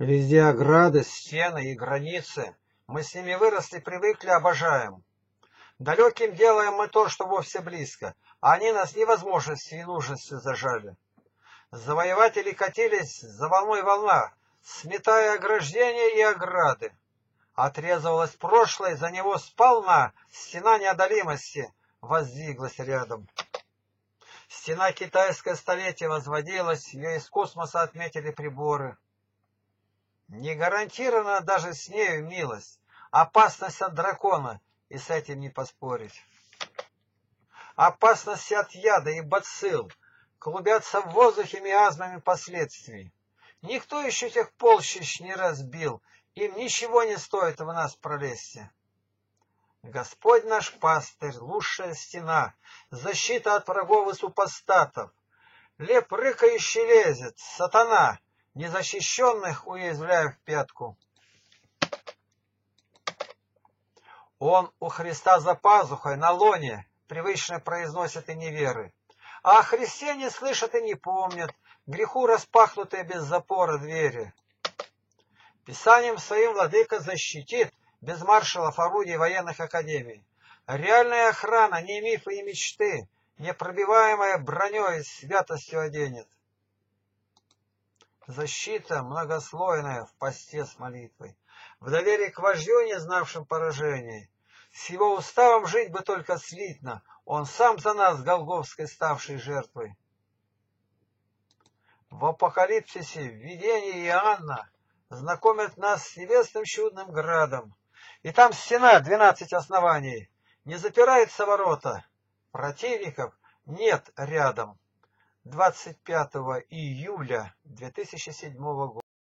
Везде ограды, стены и границы. Мы с ними выросли, привыкли, обожаем. Далеким делаем мы то, что вовсе близко, а они нас невозможности и нужности зажали. Завоеватели катились за волной волна, сметая ограждения и ограды. Отрезывалось прошлое, за него сполна стена неодолимости воздвиглась рядом. Стена китайское столетие возводилась, ее из космоса отметили приборы. Не гарантирована даже с нею милость, опасность от дракона, и с этим не поспорить. Опасности от яда и бацилл клубятся в воздухе миазмами последствий. Никто еще тех полчищ не разбил, им ничего не стоит в нас пролезть. Господь наш пастырь, лучшая стена, защита от врагов и супостатов. Леп рыкающий лезет, сатана, незащищенных уязвляя в пятку. Он у Христа за пазухой, на лоне, привычно произносит и неверы. А о Христе не слышат и не помнят, греху распахнутые без запора двери. Писанием своим владыка защитит, без маршалов, орудий, военных академий. Реальная охрана, не мифы и мечты, непробиваемая броней святостью оденет. Защита многослойная в посте с молитвой, в доверии к вождю, не знавшим поражений. С его уставом жить бы только слитно, он сам за нас, Голговской ставшей жертвой. В апокалипсисе в видении Иоанна знакомят нас с небесным чудным градом, и там стена, двенадцать оснований. Не запирается ворота. Противников нет рядом. 25 июля 2007 года.